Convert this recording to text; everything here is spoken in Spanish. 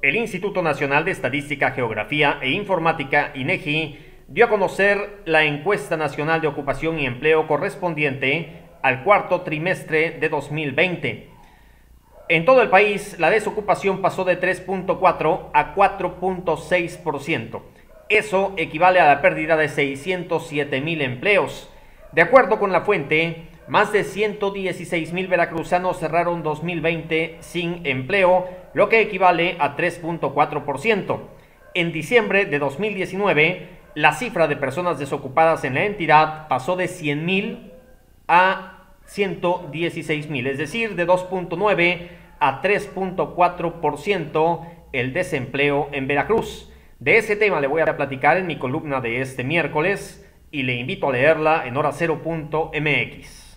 El Instituto Nacional de Estadística, Geografía e Informática, INEGI, dio a conocer la encuesta nacional de ocupación y empleo correspondiente al cuarto trimestre de 2020. En todo el país, la desocupación pasó de 3.4 a 4.6%. Eso equivale a la pérdida de 607 mil empleos. De acuerdo con la fuente, más de 116 mil veracruzanos cerraron 2020 sin empleo, lo que equivale a 3.4%. En diciembre de 2019, la cifra de personas desocupadas en la entidad pasó de 100 mil a 116 mil, es decir, de 2.9 a 3.4% el desempleo en Veracruz. De ese tema le voy a platicar en mi columna de este miércoles y le invito a leerla en hora0.mx.